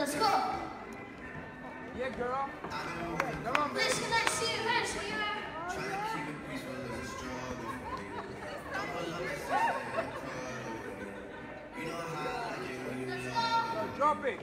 Let's go. Yeah, girl. Come on, baby. Listen, I see you, I see you. Drop it!